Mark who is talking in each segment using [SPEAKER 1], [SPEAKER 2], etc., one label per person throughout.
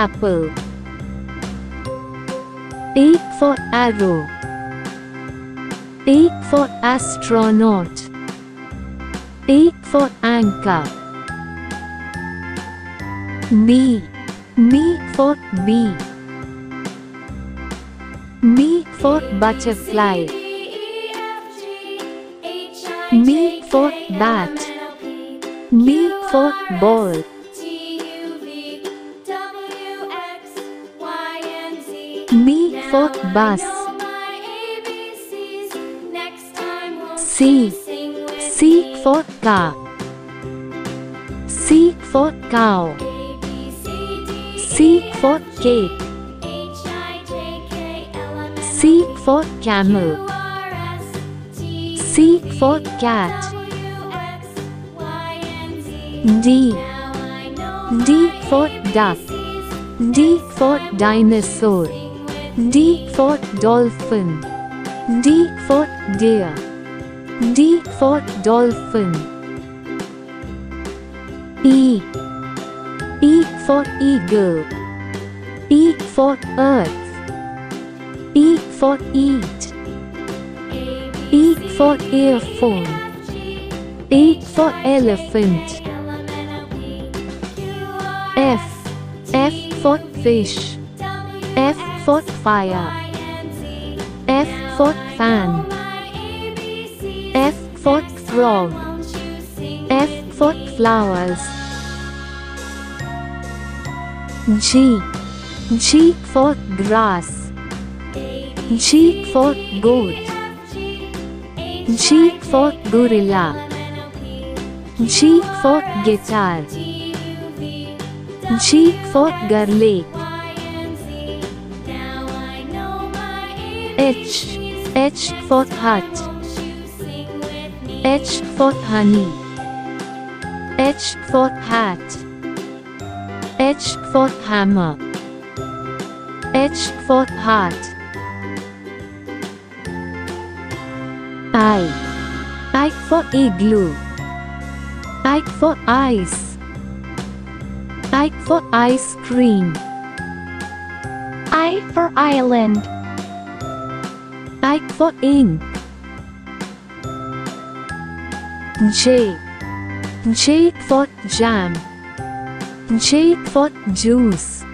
[SPEAKER 1] apple. A for arrow. A for astronaut. A for anchor. B. B for bee. B for butterfly. B for bat. B for ball. For bus. C. C for car. C for cow. C for cake. C for camel. C for cat. D. D for duck. D for dinosaur. D for dolphin. D for deer. D for dolphin. E. E for eagle. E for earth. E for eat. E for earphone. E for elephant. F. F for fish. For fire. F for fan. F for frog. F for flowers. G. G for grass. G for goat. G for gorilla. G for guitar. G for garlic. H. H for hut. H for honey. H for hat. H for hammer. H for heart. I. I for igloo. I for ice. I for ice cream.
[SPEAKER 2] I for island.
[SPEAKER 1] I for ink. J. J for jam. J for juice.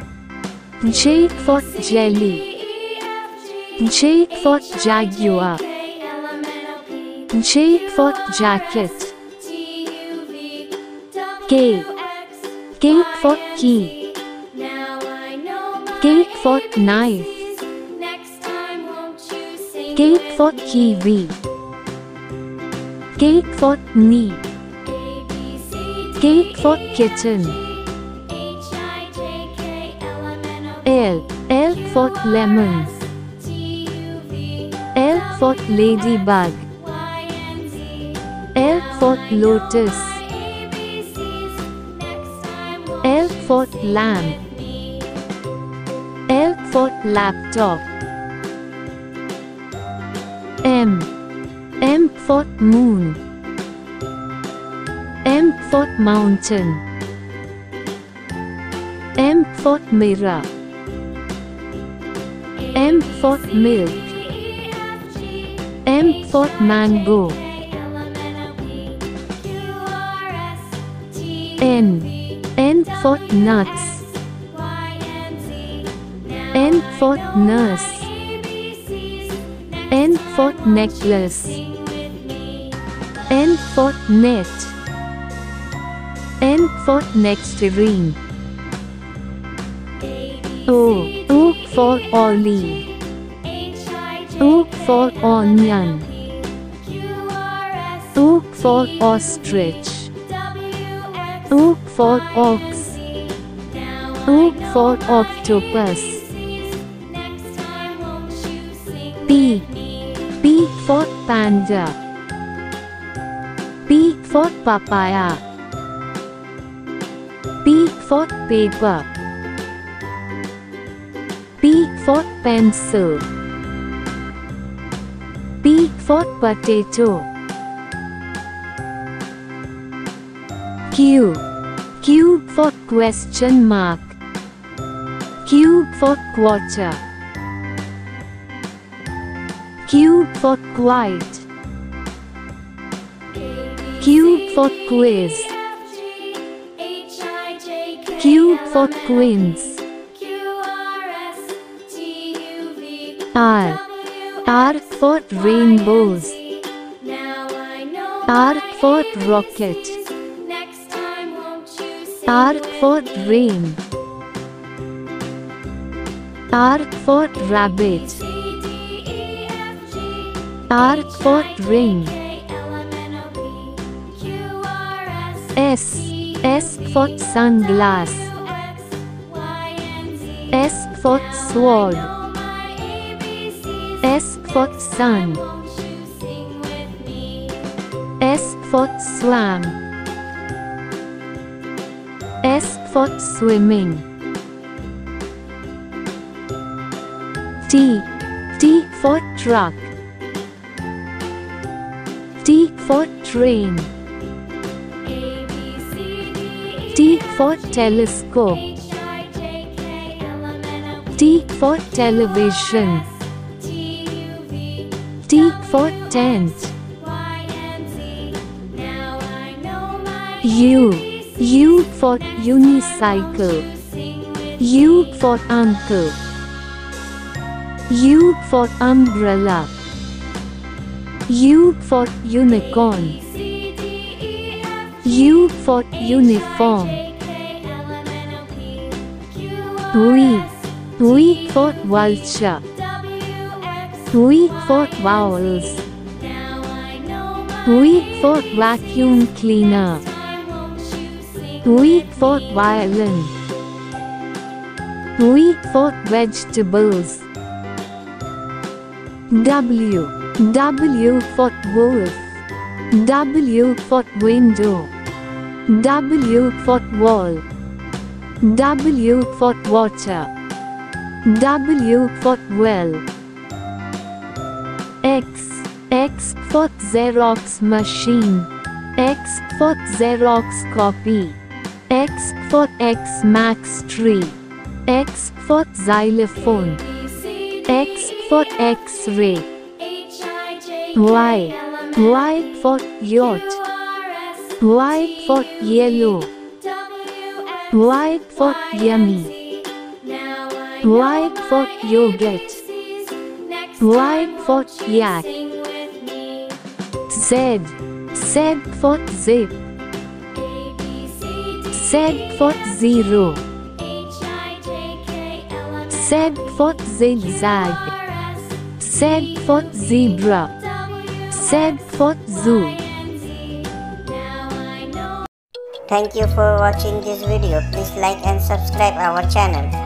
[SPEAKER 1] J for jelly. J for jaguar. J for jacket. K. K for key. K for knife. K for kiwi. K for knee. K for kitten. L. L for lemon. L for ladybug. L for lotus. L for lamp. L for laptop. M. M for moon. M for mountain. M for mirror. M for milk. M for mango. N. N for nuts. N for nurse. N for necklace. N for net. N for nectarine. O. O for olive. O for onion. O for ostrich. O for ox. O for octopus. P. P for panda. P for papaya. P for paper. P for pencil. P for potato. Q. Q for question mark. Q for quarter. Q for quiet. Q for quiz. Q for queens. R. R for rainbows. R for rocket. R for rain. R for rabbit. R for ring. S. S for sunglass. S for sword. S for sun. S for swam. S for swimming. T. T for for train. T for telescope. T for television. T for tent. U. U for unicycle. U for uncle. U for umbrella. U for unicorn. U for uniform. V. V for vulture. V for vowels. V for vacuum cleaner. V for violin. V for vegetables. W. W for wolf. W for window. W for wall. W for water. W for well. X. X for Xerox machine. X for Xerox copy. X for Xmas tree. X for xylophone. X for X-ray. Y. Y for yacht. Y for yellow. Y for yummy. Y for yogurt. Y for yak. Z. Z for zip. Z for zero. Z for zigzag. Z for zebra. Z for zoo.
[SPEAKER 2] Thank you for watching this video. Please like and subscribe our channel.